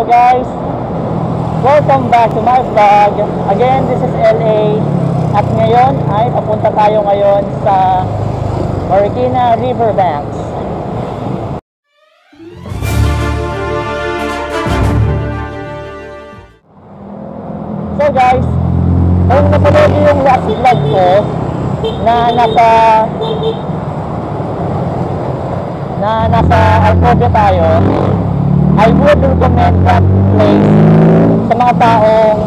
Hello guys! Welcome back to my vlog. Again, this is LA. At ngayon ay papunta tayo ngayon sa Marikina Riverbanks. So guys, kung napanood yung last vlog ko na nasa na nasa Alcobia tayo, Recommend that place sa mga taong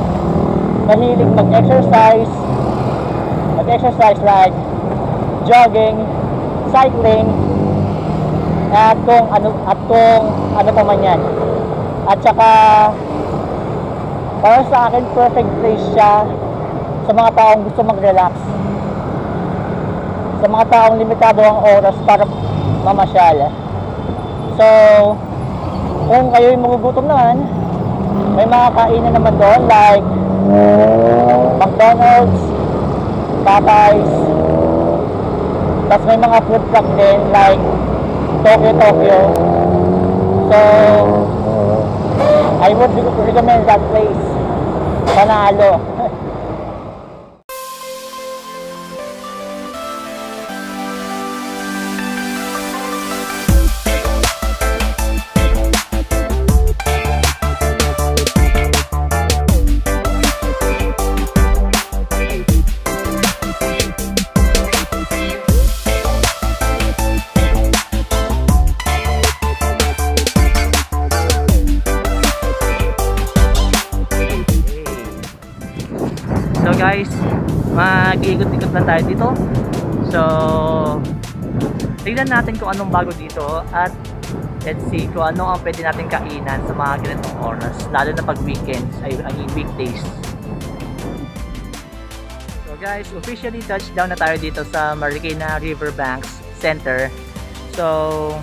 mahilig mag-exercise, mag-exercise like jogging, cycling, at kung ano at kung ano pa man yan. At saka para sa akin perfect place siya sa mga taong gusto mag-relax. Sa mga taong limitado ang oras para mamasyal. So, kung kayo'y magugutom naman, may mga kainan naman doon like McDonald's, Popeyes, tapos may mga food truck din like Tokyo Tokyo. So, I would recommend that place. Panalo. guys, mag-iikot-ikot na tayo dito. So, tignan natin kung anong bago dito at let's see kung ano ang pwede natin kainan sa mga ganitong oras. Lalo na pag weekends, ay, I mean weekdays. So guys, officially touchdown na tayo dito sa Marikina Riverbanks Center. So,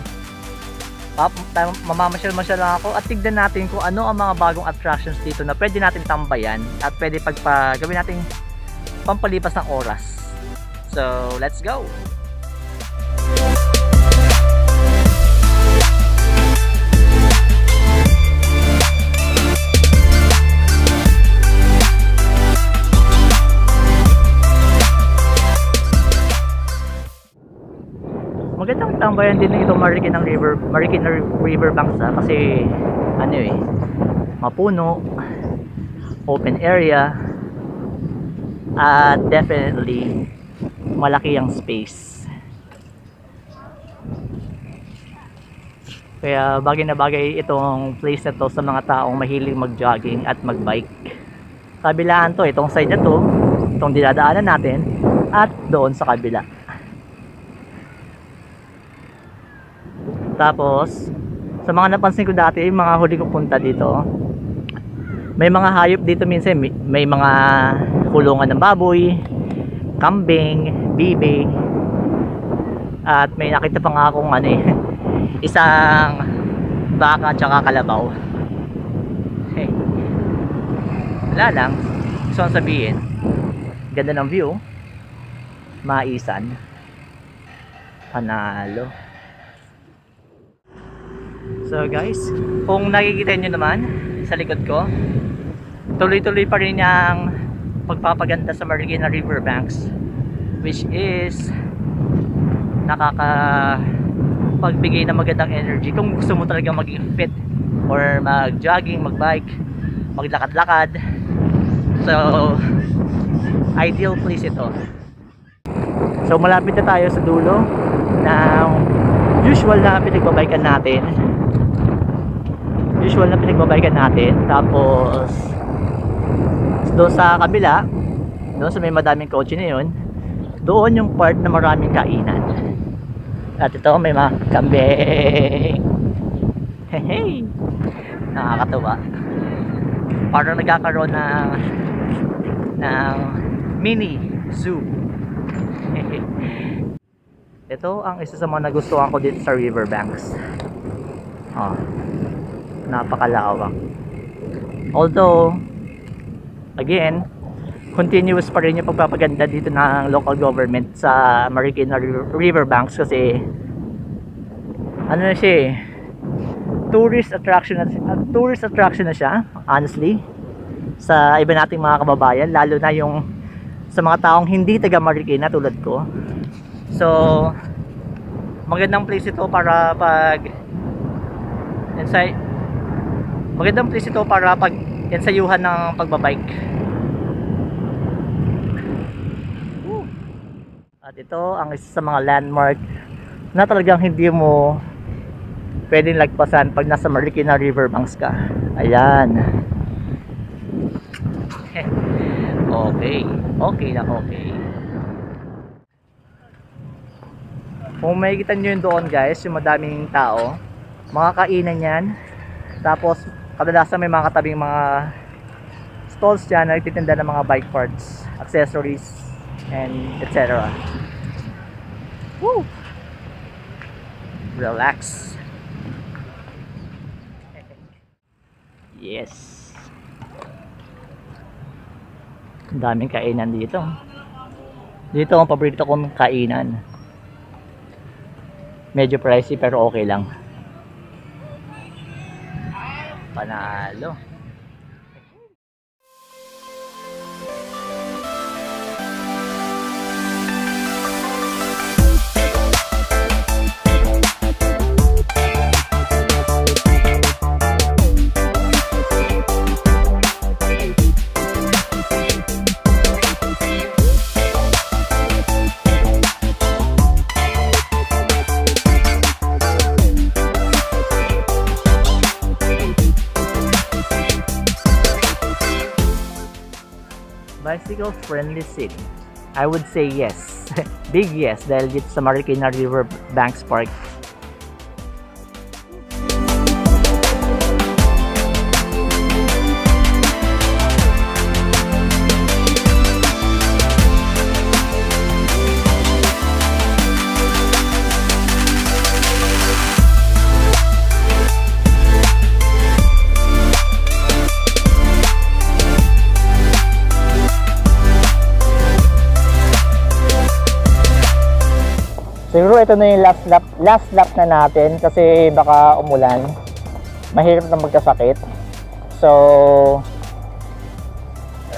tam- mamamasyal-masyal lang ako at tignan natin kung ano ang mga bagong attractions dito na pwede natin tambayan at pwede pagpa gawin natin pampalipas ng oras. So, let's go! Tambayan din ito Marikina River, Marikina River Banks ah, kasi ano eh, mapuno, open area, at definitely malaki ang space. Kaya bagay na bagay itong place na to sa mga taong mahilig mag-jogging at mag-bike. Kabilaan to, itong side na to, itong dinadaanan natin, at doon sa kabila. Tapos, sa mga napansin ko dati, yung mga huli ko punta dito, may mga hayop dito minsan, may, may mga kulungan ng baboy, kambing, bibi, at may nakita pa nga akong ano eh, isang baka tsaka kalabaw. Wala lang, gusto kong sabihin, ganda ng view, maisan, panalo. So guys, kung nakikita nyo naman sa likod ko, tuloy-tuloy pa rin yung pagpapaganda sa Marikina Riverbanks which is nakaka pagbigay ng magandang energy kung gusto mo talaga maging fit or mag-jogging, mag-bike, maglakad-lakad. So, ideal place ito. So, malapit na tayo sa dulo ng usual na pinagbabikan natin usual na pinagbabikan natin. Tapos doon sa kabila doon sa may madaming kotse na yun doon yung part na maraming kainan. At ito may mga kambing hey nakakatawa. Parang nagkakaroon ng ng mini zoo. Ito ang isa sa mga nagustuhan ko dito sa riverbanks. Oh, napakalawak although again continuous pa rin yung pagpapaganda dito ng local government sa Marikina River- Riverbanks kasi ano na siya eh tourist attraction na, uh, tourist attraction na siya, honestly. Sa iba nating mga kababayan, lalo na yung sa mga taong hindi taga Marikina tulad ko. So, magandang place ito para pag inside magandang place ito para pag ensayuhan ng pagbabike. At ito ang isa sa mga landmark na talagang hindi mo pwedeng lagpasan pag nasa Marikina Riverbanks ka. Ayan. okay. Okay na okay. Kung makikita nyo yun doon guys, yung madaming tao, mga kainan yan. Tapos, kadalasan may mga katabing mga stalls dyan na nagtitinda ng mga bike parts, accessories, and etc. Woo! Relax. Yes. Ang daming kainan dito. Dito ang paborito kong kainan. Medyo pricey pero okay lang. Panalo. Bicycle friendly city? I would say yes. Big yes dahil dito sa Marikina River Banks Park. Siguro ito na yung last lap, last lap na natin kasi baka umulan. Mahirap na magkasakit. So,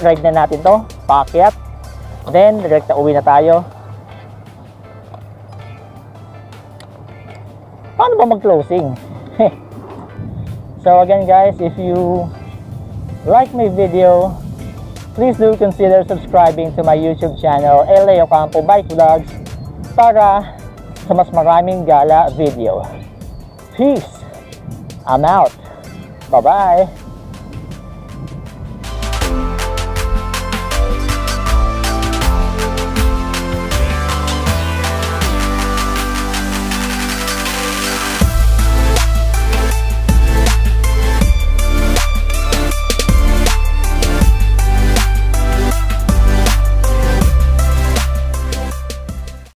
ride na natin to, paakyat. Then, direct na uwi na tayo. Paano ba mag-closing? so again guys, if you like my video, please do consider subscribing to my YouTube channel, LA Ocampo Bike Vlogs, para sa mas maraming gala video. Peace! I'm out! Bye-bye!